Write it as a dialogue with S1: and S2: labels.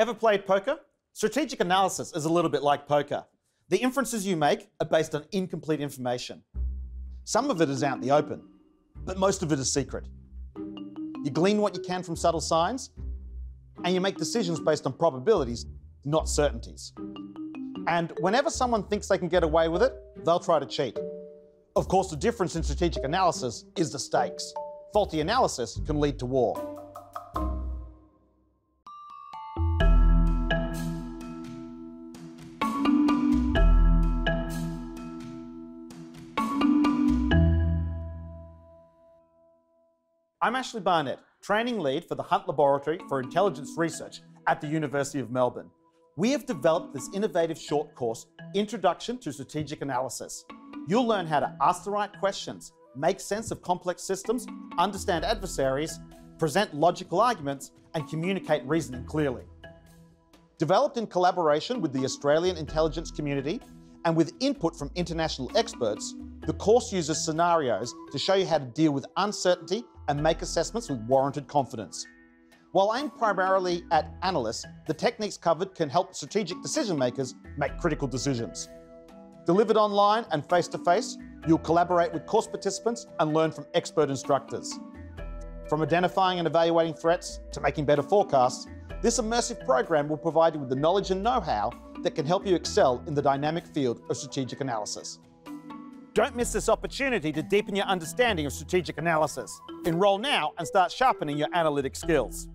S1: Ever played poker? Strategic analysis is a little bit like poker. The inferences you make are based on incomplete information. Some of it is out in the open, but most of it is secret. You glean what you can from subtle signs, and you make decisions based on probabilities, not certainties. And whenever someone thinks they can get away with it, they'll try to cheat. Of course, the difference in strategic analysis is the stakes. Faulty analysis can lead to war. I'm Ashley Barnett, training lead for the Hunt Laboratory for Intelligence Research at the University of Melbourne. We have developed this innovative short course, Introduction to Strategic Analysis. You'll learn how to ask the right questions, make sense of complex systems, understand adversaries, present logical arguments, and communicate reasoning clearly. Developed in collaboration with the Australian intelligence community and with input from international experts, the course uses scenarios to show you how to deal with uncertainty and make assessments with warranted confidence. While aimed primarily at analysts, the techniques covered can help strategic decision makers make critical decisions. Delivered online and face to face, you'll collaborate with course participants and learn from expert instructors. From identifying and evaluating threats to making better forecasts, this immersive program will provide you with the knowledge and know how that can help you excel in the dynamic field of strategic analysis. Don't miss this opportunity to deepen your understanding of strategic analysis. Enroll now and start sharpening your analytic skills.